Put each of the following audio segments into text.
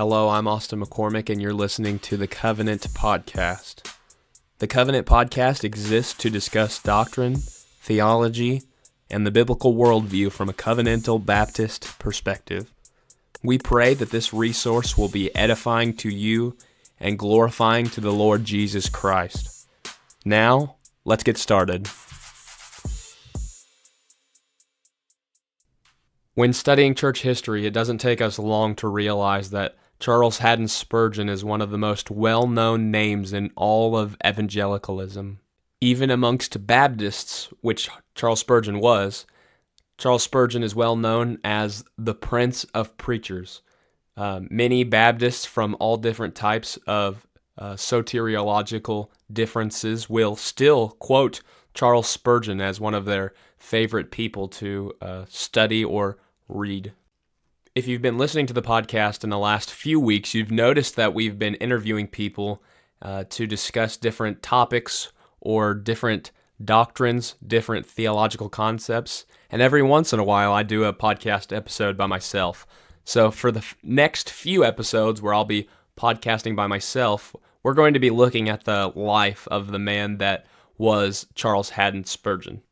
Hello, I'm Austin McCormick, and you're listening to the Covenant Podcast. The Covenant Podcast exists to discuss doctrine, theology, and the biblical worldview from a covenantal Baptist perspective. We pray that this resource will be edifying to you and glorifying to the Lord Jesus Christ. Now, let's get started. When studying church history, it doesn't take us long to realize that Charles Haddon Spurgeon is one of the most well known names in all of evangelicalism. Even amongst Baptists, which Charles Spurgeon was, Charles Spurgeon is well known as the Prince of Preachers. Uh, many Baptists from all different types of uh, soteriological differences will still quote Charles Spurgeon as one of their favorite people to uh, study or read. If you've been listening to the podcast in the last few weeks, you've noticed that we've been interviewing people uh, to discuss different topics or different doctrines, different theological concepts. And every once in a while, I do a podcast episode by myself. So, for the next few episodes where I'll be podcasting by myself, we're going to be looking at the life of the man that was Charles Haddon Spurgeon.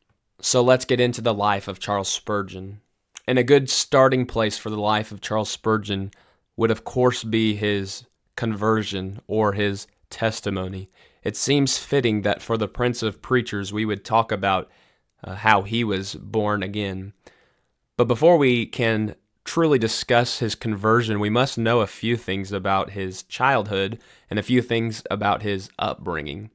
So, let's get into the life of Charles Spurgeon. And a good starting place for the life of Charles Spurgeon would, of course, be his conversion or his testimony. It seems fitting that for the Prince of Preachers, we would talk about uh, how he was born again. But before we can truly discuss his conversion, we must know a few things about his childhood and a few things about his upbringing.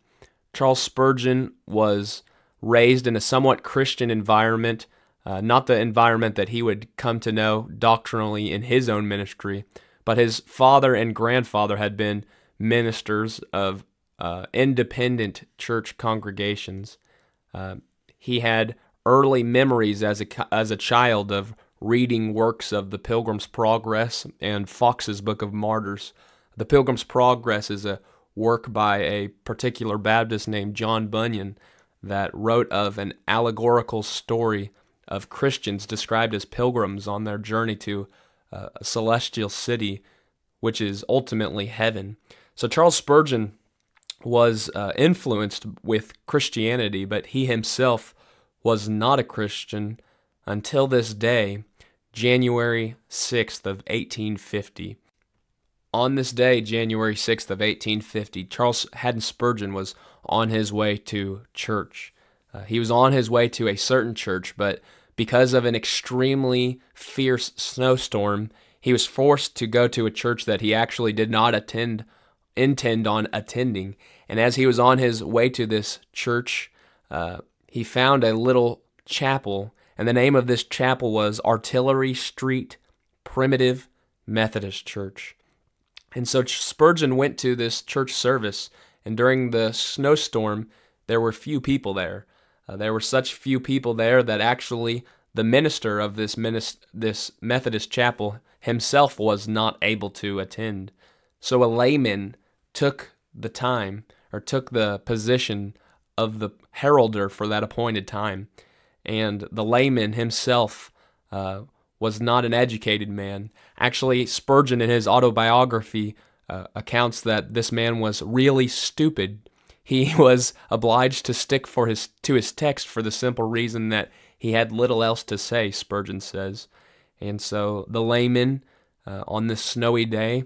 Charles Spurgeon was raised in a somewhat Christian environment uh, not the environment that he would come to know doctrinally in his own ministry, but his father and grandfather had been ministers of uh, independent church congregations. Uh, he had early memories as a, as a child of reading works of the Pilgrim's Progress and Foxe's Book of Martyrs. The Pilgrim's Progress is a work by a particular Baptist named John Bunyan that wrote of an allegorical story of Christians described as pilgrims on their journey to uh, a celestial city, which is ultimately heaven. So Charles Spurgeon was uh, influenced with Christianity, but he himself was not a Christian until this day, January 6th of 1850. On this day, January 6th of 1850, Charles Haddon Spurgeon was on his way to church. Uh, he was on his way to a certain church, but because of an extremely fierce snowstorm, he was forced to go to a church that he actually did not attend intend on attending. And as he was on his way to this church, uh, he found a little chapel, and the name of this chapel was Artillery Street Primitive Methodist Church. And so Spurgeon went to this church service, and during the snowstorm, there were few people there. Uh, there were such few people there that actually the minister of this this Methodist chapel himself was not able to attend. So a layman took the time or took the position of the heralder for that appointed time, and the layman himself uh, was not an educated man. Actually, Spurgeon in his autobiography uh, accounts that this man was really stupid he was obliged to stick for his to his text for the simple reason that he had little else to say, Spurgeon says. And so the layman uh, on this snowy day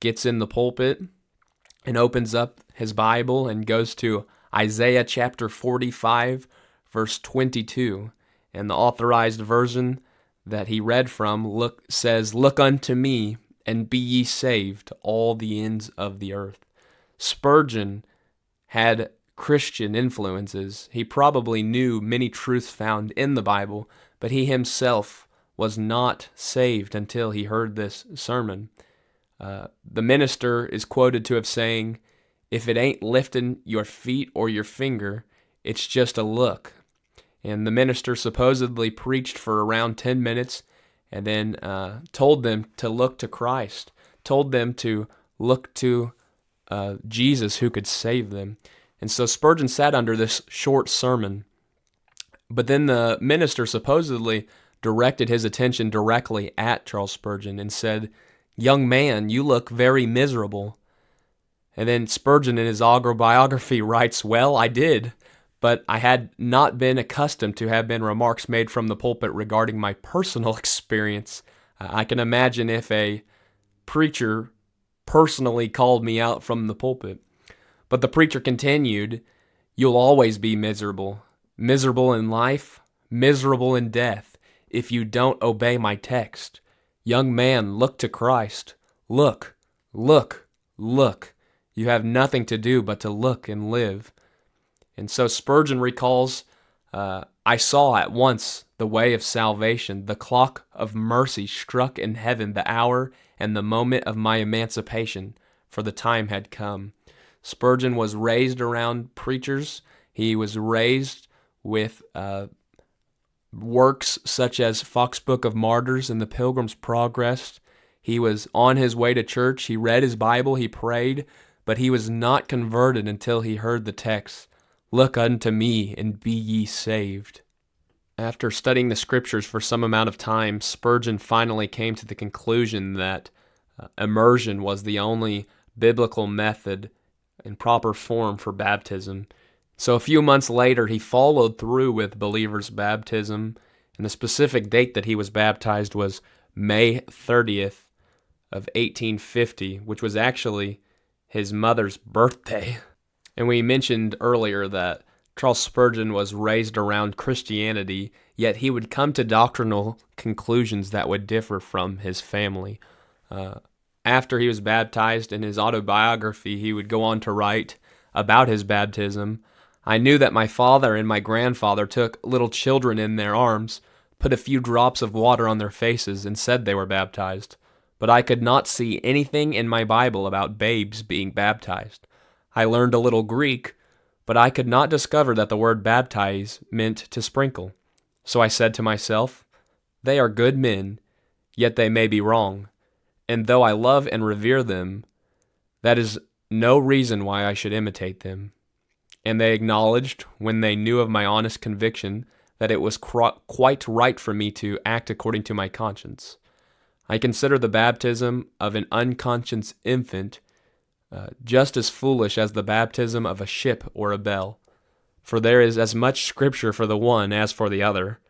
gets in the pulpit and opens up his Bible and goes to Isaiah chapter 45, verse 22. And the authorized version that he read from look says, Look unto me, and be ye saved, all the ends of the earth. Spurgeon had Christian influences. He probably knew many truths found in the Bible, but he himself was not saved until he heard this sermon. Uh, the minister is quoted to have saying, If it ain't lifting your feet or your finger, it's just a look. And the minister supposedly preached for around 10 minutes and then uh, told them to look to Christ, told them to look to uh, Jesus who could save them. And so Spurgeon sat under this short sermon. But then the minister supposedly directed his attention directly at Charles Spurgeon and said, Young man, you look very miserable. And then Spurgeon in his autobiography writes, Well, I did, but I had not been accustomed to have been remarks made from the pulpit regarding my personal experience. I can imagine if a preacher personally called me out from the pulpit. But the preacher continued, You'll always be miserable. Miserable in life, miserable in death, if you don't obey my text. Young man, look to Christ. Look, look, look. You have nothing to do but to look and live. And so Spurgeon recalls uh, I saw at once the way of salvation. The clock of mercy struck in heaven the hour and the moment of my emancipation, for the time had come. Spurgeon was raised around preachers. He was raised with uh, works such as Foxe Book of Martyrs and The Pilgrim's Progress. He was on his way to church. He read his Bible. He prayed, but he was not converted until he heard the text Look unto me and be ye saved. After studying the scriptures for some amount of time, Spurgeon finally came to the conclusion that uh, immersion was the only biblical method and proper form for baptism. So a few months later, he followed through with believers' baptism, and the specific date that he was baptized was May 30th of 1850, which was actually his mother's birthday. And we mentioned earlier that Charles Spurgeon was raised around Christianity, yet he would come to doctrinal conclusions that would differ from his family. Uh, after he was baptized in his autobiography, he would go on to write about his baptism. I knew that my father and my grandfather took little children in their arms, put a few drops of water on their faces, and said they were baptized. But I could not see anything in my Bible about babes being baptized. I learned a little Greek, but I could not discover that the word baptize meant to sprinkle. So I said to myself, They are good men, yet they may be wrong. And though I love and revere them, that is no reason why I should imitate them. And they acknowledged, when they knew of my honest conviction, that it was quite right for me to act according to my conscience. I consider the baptism of an unconscious infant uh, just as foolish as the baptism of a ship or a bell. For there is as much scripture for the one as for the other.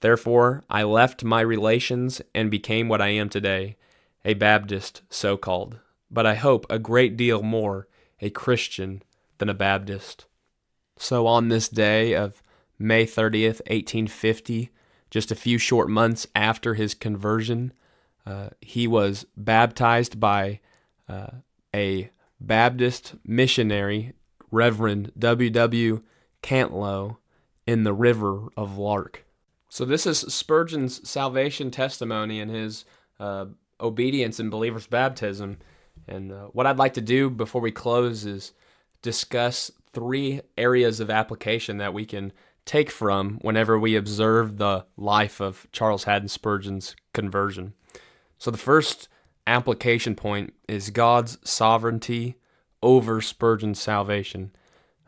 Therefore, I left my relations and became what I am today, a Baptist, so called, but I hope a great deal more a Christian than a Baptist. So, on this day of May 30th, 1850, just a few short months after his conversion, uh, he was baptized by uh, a Baptist missionary, Reverend W. W. Cantlow, in the river of Lark. So, this is Spurgeon's salvation testimony and his uh, obedience in believer's baptism. And uh, what I'd like to do before we close is discuss three areas of application that we can take from whenever we observe the life of Charles Haddon Spurgeon's conversion. So, the first application point is God's sovereignty over Spurgeon's salvation.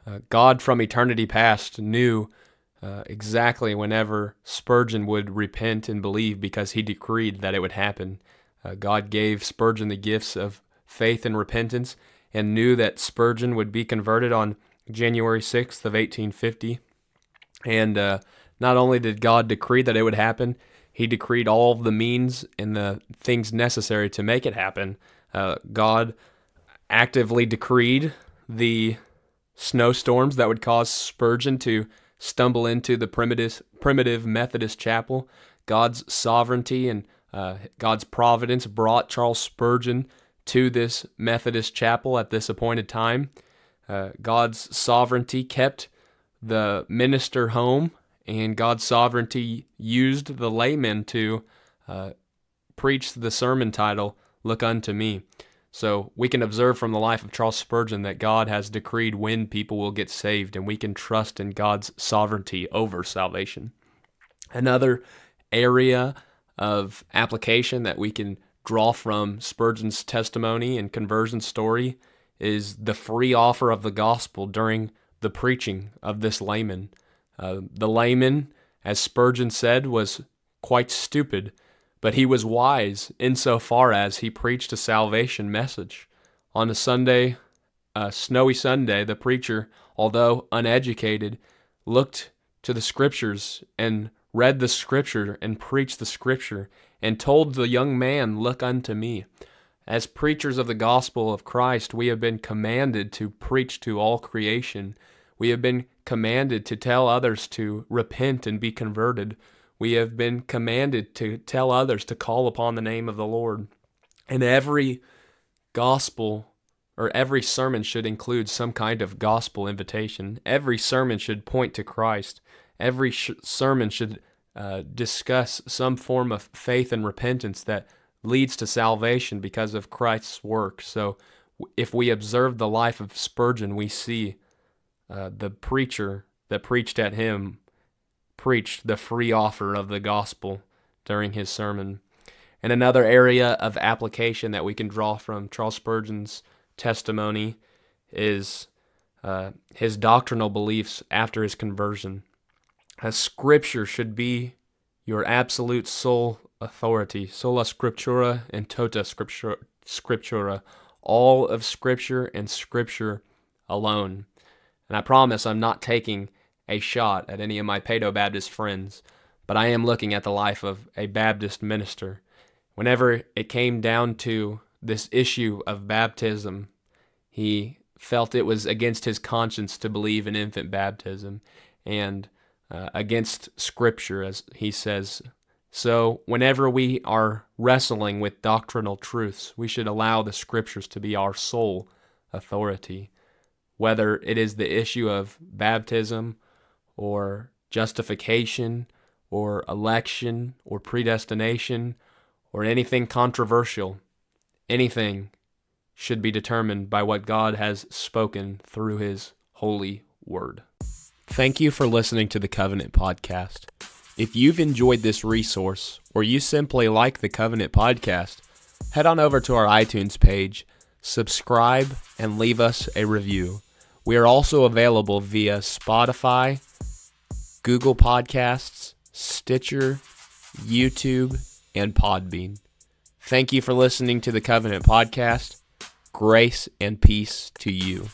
Uh, God from eternity past knew uh, exactly whenever Spurgeon would repent and believe because he decreed that it would happen. Uh, God gave Spurgeon the gifts of faith and repentance and knew that Spurgeon would be converted on January 6th of 1850. And uh, not only did God decree that it would happen, he decreed all the means and the things necessary to make it happen. Uh, God actively decreed the snowstorms that would cause Spurgeon to stumble into the primitive, primitive Methodist chapel. God's sovereignty and uh, God's providence brought Charles Spurgeon to this Methodist chapel at this appointed time. Uh, God's sovereignty kept the minister home and God's sovereignty used the layman to uh, preach the sermon title, Look Unto Me. So we can observe from the life of Charles Spurgeon that God has decreed when people will get saved, and we can trust in God's sovereignty over salvation. Another area of application that we can draw from Spurgeon's testimony and conversion story is the free offer of the gospel during the preaching of this layman. Uh, the layman, as Spurgeon said, was quite stupid, but he was wise insofar as he preached a salvation message. On a Sunday, a snowy Sunday, the preacher, although uneducated, looked to the scriptures and read the scripture and preached the scripture and told the young man, Look unto me. As preachers of the gospel of Christ, we have been commanded to preach to all creation. We have been commanded to tell others to repent and be converted. We have been commanded to tell others to call upon the name of the Lord. And every gospel or every sermon should include some kind of gospel invitation. Every sermon should point to Christ. Every sh- sermon should uh, discuss some form of faith and repentance that leads to salvation because of Christ's work. So, if we observe the life of Spurgeon, we see uh, the preacher that preached at him preached the free offer of the gospel during his sermon. And another area of application that we can draw from Charles Spurgeon's testimony is uh, his doctrinal beliefs after his conversion. As scripture should be your absolute sole authority, sola scriptura and tota scriptura, scriptura, all of scripture and scripture alone. And I promise I'm not taking a shot at any of my Paedo Baptist friends, but I am looking at the life of a Baptist minister. Whenever it came down to this issue of baptism, he felt it was against his conscience to believe in infant baptism and uh, against Scripture, as he says. So, whenever we are wrestling with doctrinal truths, we should allow the Scriptures to be our sole authority. Whether it is the issue of baptism or justification or election or predestination or anything controversial, anything should be determined by what God has spoken through His holy word. Thank you for listening to the Covenant Podcast. If you've enjoyed this resource or you simply like the Covenant Podcast, head on over to our iTunes page, subscribe, and leave us a review. We are also available via Spotify, Google Podcasts, Stitcher, YouTube, and Podbean. Thank you for listening to the Covenant Podcast. Grace and peace to you.